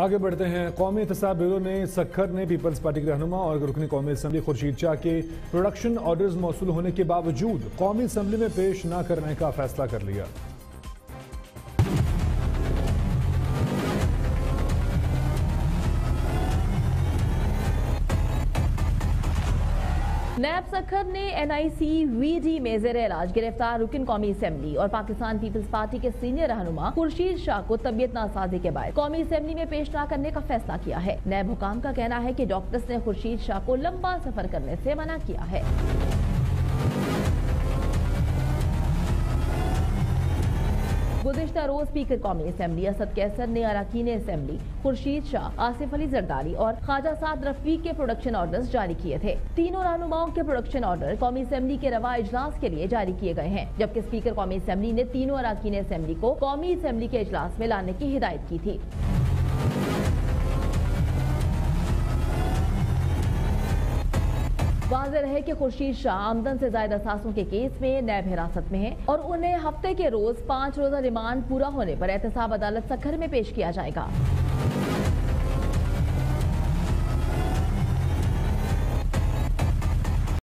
آگے بڑھتے ہیں۔ قومی احتساب بیورو نے سکھر نے پیپلز پارٹی کے رہنما اور رکن قومی اسمبلی خورشید شاہ کے پروڈکشن آرڈرز موصول ہونے کے باوجود قومی اسمبلی میں پیش نہ کرنے کا فیصلہ کر لیا۔ نیب سکھر نے این آئی سی وی ڈی میں زیر علاج گرفتار رکن قومی اسمبلی اور پاکستان پیپلز پارٹی کے سینئر رہنما خورشید شاہ کو طبیعت ناسازی کے بعد قومی اسمبلی میں پیش نہ کرنے کا فیصلہ کیا ہے۔ نیب حکام کا کہنا ہے کہ ڈاکٹرز نے خورشید شاہ کو لمبا سفر کرنے سے منع کیا ہے۔ گزشتہ روز اسپیکر قومی اسمبلی، اسد کیسر نے اراکین اسمبلی، خورشید شاہ، آصف علی زرداری اور خواجہ سعد رفیق کے پروڈکشن آرڈرز جاری کیے تھے۔ تینوں رہنماؤں کے پروڈکشن آرڈر قومی اسمبلی کے روا اجلاس کے لیے جاری کیے گئے ہیں، جبکہ اسپیکر قومی اسمبلی نے تینوں اراکین اسمبلی کو قومی اسمبلی کے اجلاس میں لانے کی ہدایت کی تھی۔ واضح رہے کہ خورشید شاہ آمدن سے زائد اثاثوں کے کیس میں نیب حراست میں ہیں اور انہیں ہفتے کے روز پانچ روزہ ریمانڈ پورا ہونے پر احتساب عدالت سکھر میں پیش کیا جائے گا۔